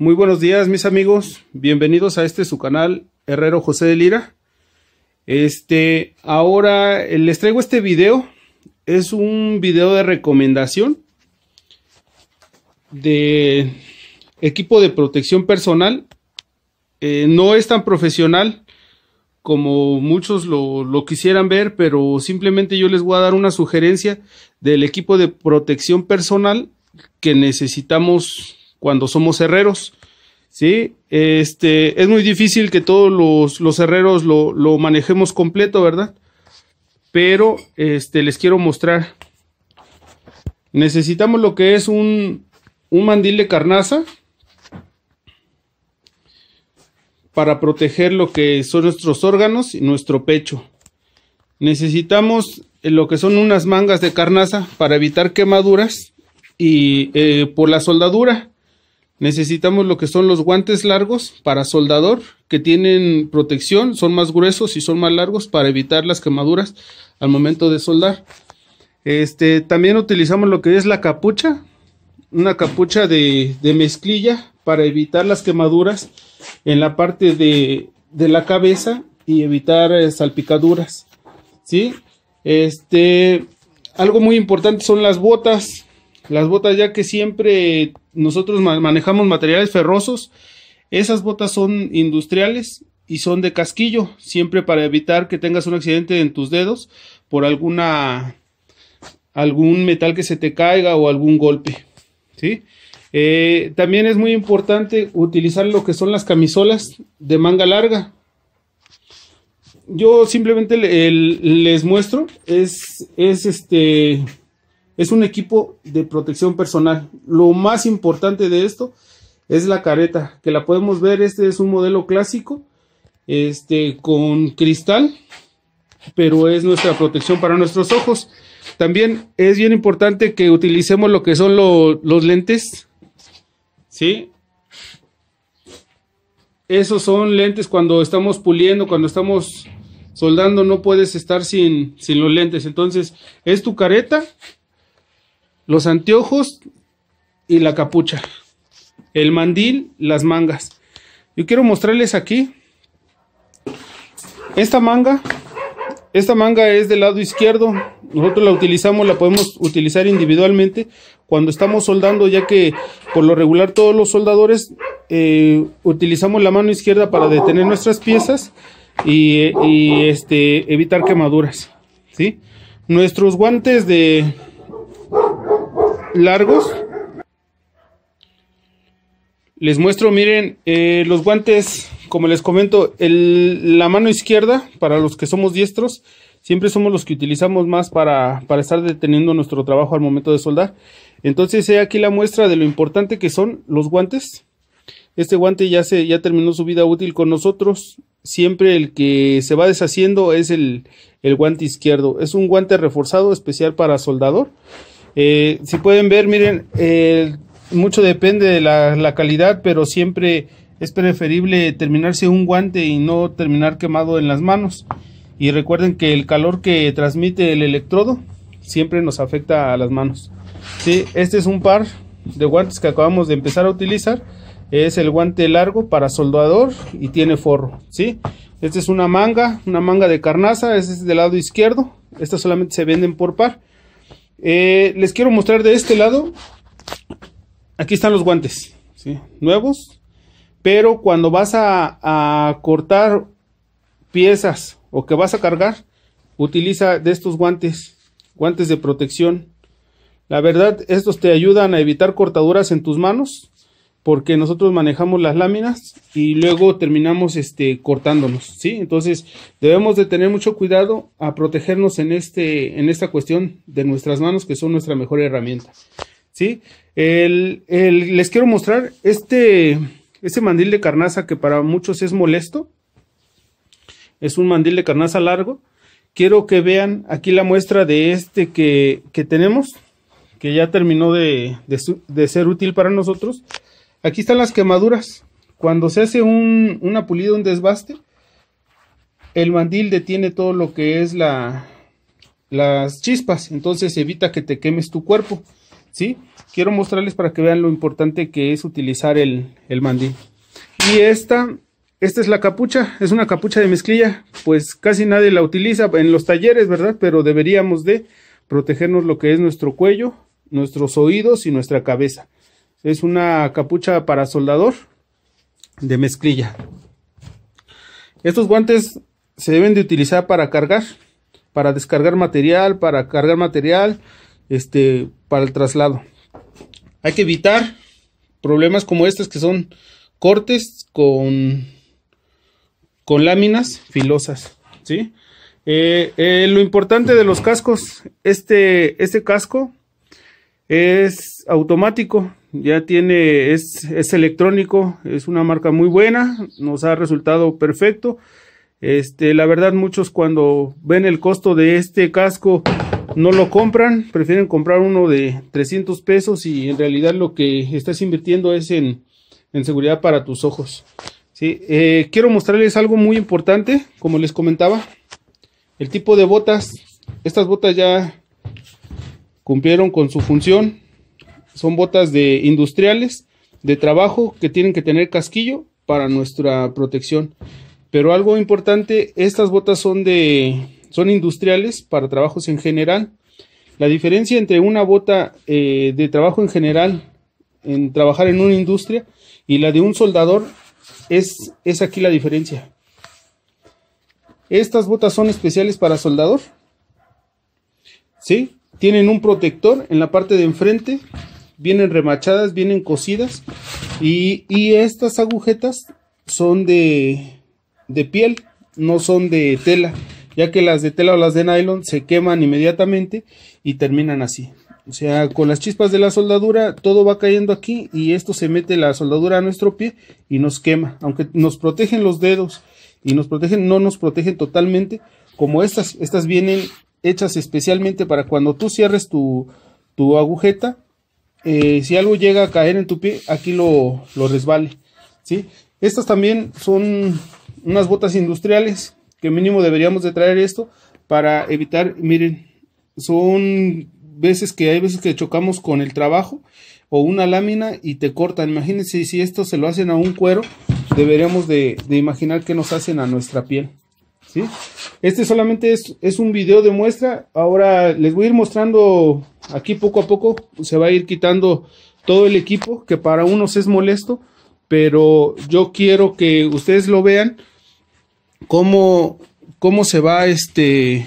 Muy buenos días mis amigos, bienvenidos a este su canal Herrero José de Lira. Este, ahora eh, les traigo este video, es un video de recomendación de equipo de protección personal. Eh, no es tan profesional como muchos lo, lo quisieran ver, pero simplemente yo les voy a dar una sugerencia del equipo de protección personal que necesitamos cuando somos herreros. ¿sí? Este, es muy difícil que todos los, los herreros lo, lo, manejemos completo, ¿verdad? Pero este, les quiero mostrar. Necesitamos lo que es un, un mandil de carnaza para proteger lo que son nuestros órganos y nuestro pecho. Necesitamos lo que son unas mangas de carnaza para evitar quemaduras y eh, por la soldadura necesitamos lo que son los guantes largos para soldador que tienen protección, son más gruesos y son más largos para evitar las quemaduras al momento de soldar. Este, también utilizamos lo que es la capucha, una capucha de, mezclilla para evitar las quemaduras en la parte de, de la cabeza y evitar eh, salpicaduras. ¿sí? Este, algo muy importante son las botas. Las botas ya que siempre nosotros manejamos materiales ferrosos, esas botas son industriales y son de casquillo, siempre para evitar que tengas un accidente en tus dedos por alguna algún metal que se te caiga o algún golpe. ¿sí? Eh, también es muy importante utilizar lo que son las camisolas de manga larga. Yo simplemente les muestro, es, es este es un equipo de protección personal. Lo más importante de esto es la careta, que la podemos ver, este es un modelo clásico, este con cristal, pero es nuestra protección para nuestros ojos. También es bien importante que utilicemos lo que son los lentes, ¿sí? Esos son lentes cuando estamos puliendo, cuando estamos soldando, no puedes estar sin, sin los lentes. Entonces, es tu careta los anteojos y la capucha, el mandil, las mangas. Yo quiero mostrarles aquí esta manga. Esta manga es del lado izquierdo. Nosotros la utilizamos, la podemos utilizar individualmente cuando estamos soldando, ya que por lo regular todos los soldadores eh, utilizamos la mano izquierda para detener nuestras piezas y, y este, evitar quemaduras. ¿sí? Nuestros guantes de, largos. Les muestro, miren, eh, los guantes, como les comento, la mano izquierda, para los que somos diestros, siempre somos los que utilizamos más para, para estar deteniendo nuestro trabajo al momento de soldar. Entonces, he aquí la muestra de lo importante que son los guantes. Este guante ya, se, ya terminó su vida útil con nosotros. Siempre el que se va deshaciendo es el, el guante izquierdo. Es un guante reforzado especial para soldador. Eh, si pueden ver, miren, mucho depende de la, calidad, pero siempre es preferible terminarse un guante y no terminar quemado en las manos. Y recuerden que el calor que transmite el electrodo siempre nos afecta a las manos. Sí, este es un par de guantes que acabamos de empezar a utilizar. Es el guante largo para soldador y tiene forro. ¿sí? Esta es una manga, una manga de carnaza. Este es del lado izquierdo. Estas solamente se venden por par. Eh, les quiero mostrar de este lado. Aquí están los guantes, ¿sí? Nuevos. Pero cuando vas a, a cortar piezas o que vas a cargar, utiliza de estos guantes, guantes de protección. La verdad, estos te ayudan a evitar cortaduras en tus manos porque nosotros manejamos las láminas y luego terminamos este cortándonos, ¿sí? Entonces, debemos de tener mucho cuidado a protegernos en este en esta cuestión de nuestras manos que son nuestra mejor herramienta. ¿Sí? El, les quiero mostrar este este mandil de carnaza que para muchos es molesto. Es un mandil de carnaza largo. Quiero que vean aquí la muestra de este que, que tenemos, que ya terminó de, de, de ser útil para nosotros. Aquí están las quemaduras. Cuando se hace un, una pulida, un desbaste, el mandil detiene todo lo que es la, las chispas, entonces evita que te quemes tu cuerpo. ¿sí? Quiero mostrarles para que vean lo importante que es utilizar el, el mandil. Y esta, esta es la capucha, es una capucha de mezclilla, pues casi nadie la utiliza en los talleres, ¿verdad? Pero deberíamos de protegernos lo que es nuestro cuello, nuestros oídos y nuestra cabeza. Es una capucha para soldador de mezclilla. Estos guantes se deben de utilizar para cargar, para descargar material, para cargar material, este, para el traslado. Hay que evitar problemas como estos que son cortes con, con láminas filosas, ¿sí? Eh, eh, lo importante de los cascos, este, este casco es automático, ya tiene, es, es electrónico, es una marca muy buena, nos ha resultado perfecto. Este, la verdad, muchos cuando ven el costo de este casco no lo compran, prefieren comprar uno de 300 pesos y en realidad lo que estás invirtiendo es en, en seguridad para tus ojos. ¿sí? Eh, quiero mostrarles algo muy importante, como les comentaba, el tipo de botas. Estas botas ya cumplieron con su función. Son botas de industriales, de trabajo, que tienen que tener casquillo para nuestra protección. Pero algo importante, estas botas son de son industriales para trabajos en general. La diferencia entre una bota eh, de trabajo en general, en trabajar en una industria, y la de un soldador, es, es aquí la diferencia. Estas botas son especiales para soldador. ¿Sí? Tienen un protector en la parte de enfrente. Vienen remachadas, vienen cosidas. Y, y estas agujetas son de, de piel, no son de tela, ya que las de tela o las de nylon se queman inmediatamente y terminan así. O sea, con las chispas de la soldadura, todo va cayendo aquí y esto se mete la soldadura a nuestro pie y nos quema. Aunque nos protegen los dedos y nos protegen, no nos protegen totalmente. Como estas, estas vienen hechas especialmente para cuando tú cierres tu, tu agujeta, eh, si algo llega a caer en tu pie, aquí lo, lo resbale. ¿sí? Estas también son unas botas industriales que mínimo deberíamos de traer esto para evitar, miren, son veces que hay veces que chocamos con el trabajo o una lámina y te cortan. Imagínense si esto se lo hacen a un cuero, deberíamos de, imaginar que nos hacen a nuestra piel. Este solamente es, es, un video de muestra. Ahora les voy a ir mostrando aquí poco a poco. Se va a ir quitando todo el equipo que para unos es molesto. Pero yo quiero que ustedes lo vean cómo, cómo se va este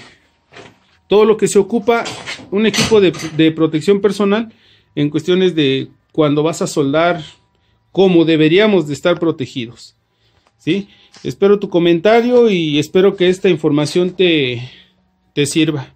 todo lo que se ocupa un equipo de, de, protección personal en cuestiones de cuando vas a soldar, cómo deberíamos de estar protegidos. ¿sí? Espero tu comentario y espero que esta información te, te sirva.